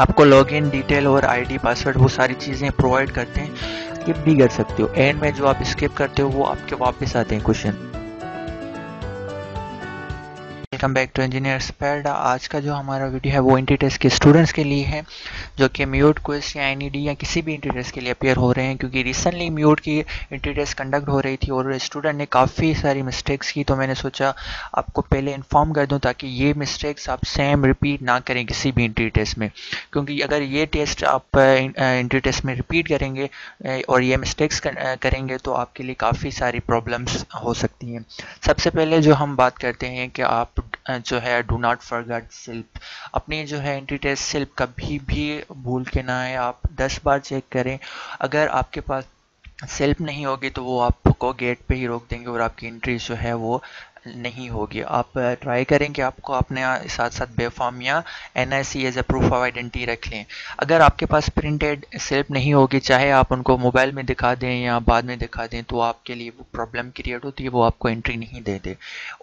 आपको login detail और ID password वो सारी चीज़ें प्रोवाइड करते हैं। स्किप भी कर सकते हो। एंड में जो आप स्किप करते हो, वो आपके वापस आते हैं question welcome back to engineer spade आज का जो हमारा वीडियो है, वो इंटी टेस्ट के स्टूडेंट्स के लिए है, जो कि म्यूट क्विज या एन या किसी भी इंटी टेस्ट के लिए अपेयर हो रहे हैं, क्योंकि रिसेंटली म्यूट की इंटी टेस्ट कंडक्ट हो रही थी और स्टूडेंट ने काफ़ी सारी मिस्टेक्स की तो मैंने सोचा आपको पहले इन्फॉर्म कर दूँ ताकि ये मिस्टेक्स आप सेम रिपीट ना करें किसी भी इंटी टेस्ट में। क्योंकि अगर ये टेस्ट आप इंटी टेस्ट में रिपीट करेंगे और ये मिस्टेक्स करेंगे तो आपके लिए काफ़ी सारी प्रॉब्लम्स हो सकती हैं। सबसे पहले जो हम बात करते हैं कि आप जो है डू नॉट फॉरगेट सिल्प अपने जो है एंट्री टेस्ट सिल्प कभी भी भूल के ना आए। आप दस बार चेक करें। अगर आपके पास सेल्फ नहीं होगी तो वो आपको गेट पे ही रोक देंगे और आपकी एंट्री जो है, वो नहीं होगी। आप ट्राई करें कि आपको अपने साथ साथ बेफॉर्म या N I C as a proof of identity रख। लें अगर आपके पास प्रिंटेड स्लिप नहीं होगी, चाहे आप उनको मोबाइल में दिखा दें या बाद में दिखा दें तो आपके लिए वो प्रॉब्लम क्रिएट होती है, वो आपको एंट्री नहीं दे दे।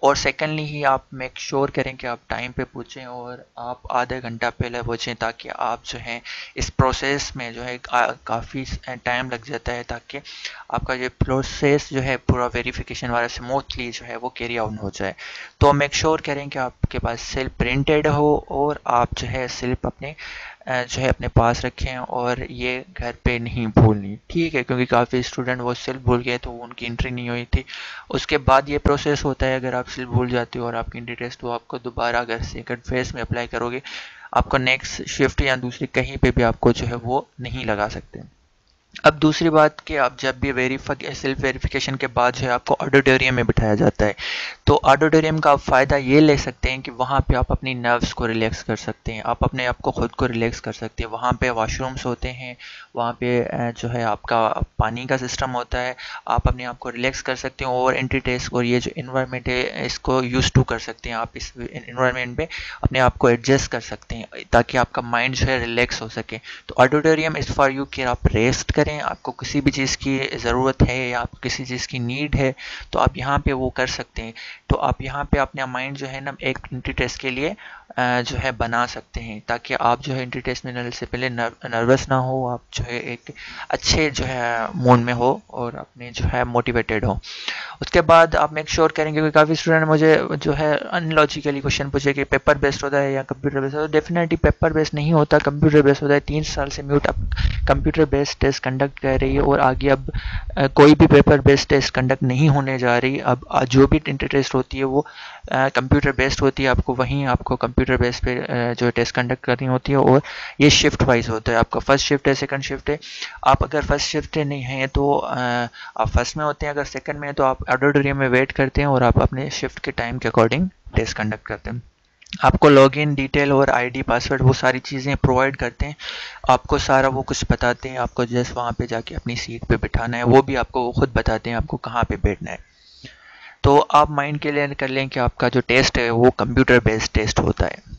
और सेकेंडली ही आप मेक श्योर करें कि आप टाइम पर पूछें और आप आधा घंटा पहले पूछें ताकि आप जो है, इस प्रोसेस में जो है काफ़ी टाइम लग जाता है, ताकि आपका जो प्रोसेस जो है, पूरा वेरिफिकेशन वाला स्मूथली जो है, वो कैरी आउट डाउन हो जाए। तो मेक श्योर sure करें कि आपके पास सिल्प प्रिंटेड हो और आप जो है सिल्प अपने जो है अपने पास रखें और ये घर पे नहीं भूलनी। ठीक है, क्योंकि काफ़ी स्टूडेंट वो सिल्प भूल गए तो उनकी एंट्री नहीं हुई थी। उसके बाद ये प्रोसेस होता है, अगर आप सिल्प भूल जाते हो और आपकी टेस्ट तो आपको दोबारा अगर सेकंड फ़ेज़ में अप्लाई करोगे, आपको नेक्स्ट शिफ्ट या दूसरी कहीं पे भी आपको जो है वो नहीं लगा सकते। अब दूसरी बात कि आप जब भी वेरीफाई सेल्फ वेरिफिकेशन के बाद जो है आपको ऑडिटोरियम में बिठाया जाता है। तो ऑडिटोरियम का आप फ़ायदा ये ले सकते हैं कि वहाँ पे आप अपनी नर्व्स को रिलैक्स कर सकते हैं। आप अपने आप को ख़ुद को रिलैक्स कर सकते हैं। वहाँ पे वॉशरूम्स होते हैं। वहाँ पे जो है आपका पानी का सिस्टम होता है। आप अपने आप को रिलैक्स कर सकते हैं। और एंट्री टेस्ट और ये जो इन्वायरमेंट है, इसको यूज़ टू कर सकते हैं। आप इस इन्वायरमेंट में अपने आप को एडजस्ट कर सकते हैं, ताकि आपका माइंड जो है रिलैक्स हो सके। तो ऑडिटोरियम इज़ फॉर यू कि आप रेस्ट करें। आपको किसी भी चीज़ की ज़रूरत है या आपको किसी चीज़ की नीड है तो आप यहाँ पर वो कर सकते हैं। तो आप यहाँ पे अपना माइंड जो है ना एक एंट्री टेस्ट के लिए जो है बना सकते हैं, ताकि आप जो है एंट्री टेस्ट में से पहले नर्वस ना हो, आप जो है एक अच्छे जो है मूड में हो और अपने जो है मोटिवेटेड हो। उसके बाद आप मेक श्योर करेंगे क्योंकि काफ़ी स्टूडेंट मुझे जो है अनलॉजिकली क्वेश्चन पूछे कि पेपर बेस्ड होता है या कंप्यूटर बेस्ड होता है। डेफिनेटली पेपर बेस्ड नहीं होता कंप्यूटर बेस्ड होता है। तीन साल से म्यूट अब कंप्यूटर बेस्ड टेस्ट कंडक्ट कर रही है और आगे अब कोई भी पेपर बेस्ड टेस्ट कंडक्ट नहीं होने जा रही। अब जो भी इंटर टेस्ट होती है वो कंप्यूटर बेस्ड होती है। आपको वहीं आपको कंप्यूटर बेस्ड पे जो टेस्ट कंडक्ट करनी होती है और ये शिफ्ट वाइज होता है। आपका फ़र्स्ट शिफ्ट है सेकंड शिफ्ट है। आप अगर फ़र्स्ट शिफ्ट नहीं हैं तो आप फ़र्स्ट में होते हैं। अगर सेकंड में है तो आप ऑडिटोरियम में वेट करते हैं और आप अपने शिफ्ट के टाइम के अकॉर्डिंग टेस्ट कंडक्ट करते हैं। आपको लॉगिन डिटेल और आईडी पासवर्ड वो सारी चीज़ें प्रोवाइड करते हैं। आपको सारा वो कुछ बताते हैं, आपको जस्ट वहाँ पे जाके अपनी सीट पे बिठाना है, वो भी आपको वो खुद बताते हैं, आपको कहाँ पे बैठना है। तो आप माइंड के लिए कर लें कि आपका जो टेस्ट है वो कंप्यूटर बेस्ड टेस्ट होता है।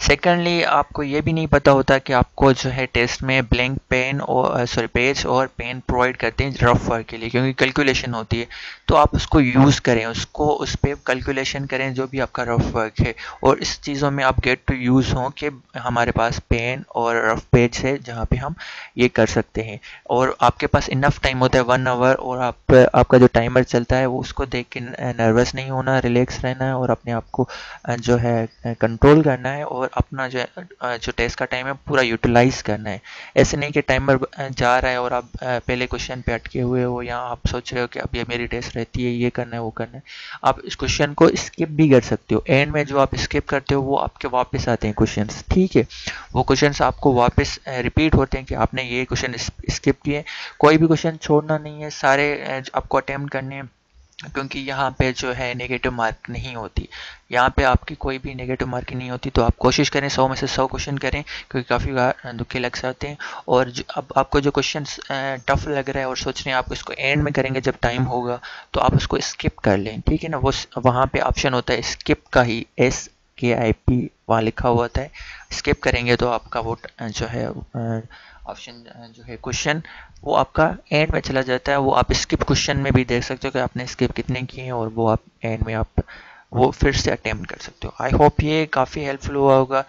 सेकेंडली आपको ये भी नहीं पता होता कि आपको जो है टेस्ट में ब्लैंक पेन और सॉरी पेज और पेन प्रोवाइड करते हैं रफ वर्क के लिए, क्योंकि कैलकुलेशन होती है। तो आप उसको यूज़ करें, उसको, उस पर कैलकुलेशन करें जो भी आपका रफ वर्क है। और इस चीज़ों में आप गेट टू यूज़ हों कि हमारे पास पेन और रफ पेज है जहाँ पे हम ये कर सकते हैं। और आपके पास इनफ टाइम होता है वन आवर और आप, आपका जो टाइमर चलता है वो उसको देख के नर्वस नहीं होना रिलैक्स रहना है और अपने आप को जो है कंट्रोल करना है। और अपना जो जो टेस्ट का टाइम है, पूरा यूटिलाइज करना है। ऐसे नहीं कि टाइमर जा रहा है और आप पहले क्वेश्चन पे अटके हुए हो या आप सोच रहे हो कि अब ये मेरी टेस्ट रहती है, ये करना है, वो करना है। आप इस क्वेश्चन को स्किप भी कर सकते हो। एंड में जो आप स्किप करते हो, वो आपके वापस आते हैं क्वेश्चन ठीक है? वो क्वेश्चन आपको वापस रिपीट होते हैं कि आपने ये क्वेश्चन स्किप किए कोई भी क्वेश्चन छोड़ना नहीं है, सारे आपको अटैम्प्ट करने हैं। क्योंकि यहाँ पे जो है नेगेटिव मार्क नहीं होती। यहाँ पे आपकी कोई भी नेगेटिव मार्किंग नहीं होती तो आप कोशिश करें, सौ में से सौ क्वेश्चन करें, क्योंकि काफ़ी दुखी लग सकते हैं। और जो, अब आपको जो क्वेश्चन टफ लग रहा है और सोच रहे हैं, आप इसको एंड में करेंगे जब टाइम होगा तो आप उसको स्किप कर लें। ठीक है ना? वो वहाँ पर ऑप्शन होता है स्किप का ही एस के आई पी वहाँ लिखा हुआ था। स्किप करेंगे तो आपका वो जो है ऑप्शन जो है क्वेश्चन वो आपका एंड में चला जाता है। वो आप स्किप क्वेश्चन में भी देख सकते हो कि आपने स्किप कितने किए हैं और वो आप एंड में आप वो फिर से अटैम्प्ट कर सकते हो। आई होप ये काफ़ी हेल्पफुल हुआ होगा।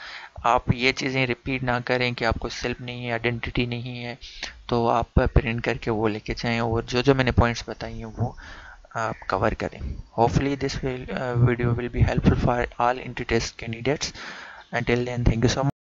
आप ये चीज़ें रिपीट ना करें कि आपको सेल्फ नहीं है आइडेंटिटी नहीं है तो आप प्रिंट करके वो लेके जाएँ और जो जो मैंने पॉइंट्स बताई हैं वो uh, cover करें। Hopefully this will, uh, video will be helpful for all entry test candidates. Until then thank you so much.